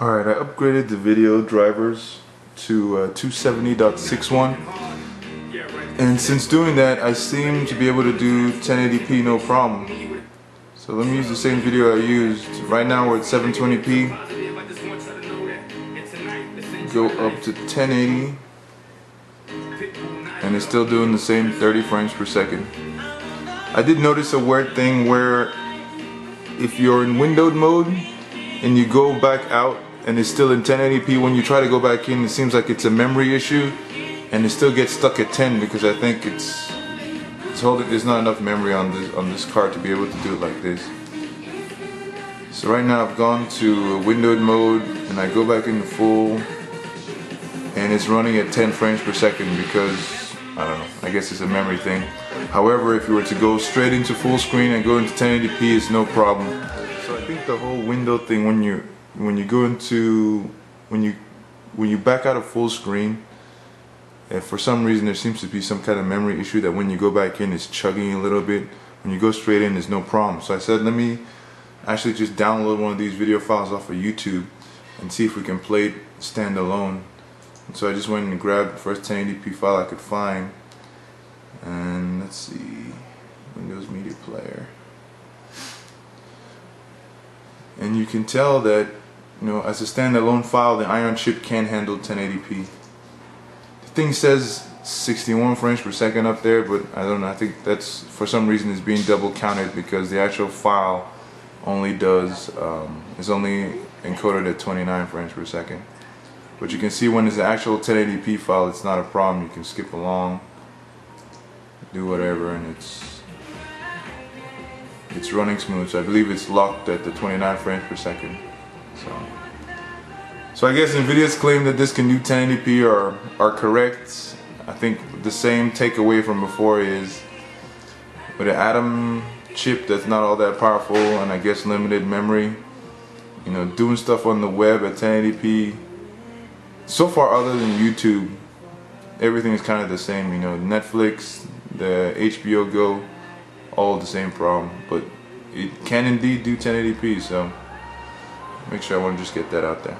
Alright, I upgraded the video drivers to uh, 270.61 and since doing that I seem to be able to do 1080p no problem. So let me use the same video I used. Right now we're at 720p. Go up to 1080 and it's still doing the same 30 frames per second. I did notice a weird thing where if you're in windowed mode and you go back out and it's still in 1080p when you try to go back in it seems like it's a memory issue and it still gets stuck at 10 because I think it's it's holding there's not enough memory on this on this card to be able to do it like this. So right now I've gone to windowed mode and I go back into full and it's running at 10 frames per second because I don't know I guess it's a memory thing. However if you were to go straight into full screen and go into 1080p it's no problem think the whole window thing when you when you go into when you when you back out of full screen and for some reason there seems to be some kind of memory issue that when you go back in it's chugging a little bit. When you go straight in there's no problem. So I said let me actually just download one of these video files off of YouTube and see if we can play it standalone. And so I just went and grabbed the first 1080p file I could find. And let's see Windows Media Player and you can tell that you know as a standalone file the ION chip can handle 1080p the thing says 61 frames per second up there but I don't know. I think that's for some reason it's being double counted because the actual file only does um, is only encoded at 29 frames per second. But you can see when it's the actual 1080p file it's not a problem. You can skip along do whatever and it's it's running smooth. So I believe it's locked at the 29 frames per second. So, so I guess NVIDIA's claim that this can do 1080p are, are correct. I think the same takeaway from before is with an Atom chip that's not all that powerful and I guess limited memory, you know, doing stuff on the web at 1080p, so far other than YouTube, everything is kind of the same, you know, Netflix, the HBO Go, all the same problem but it can indeed do 1080p so make sure I want to just get that out there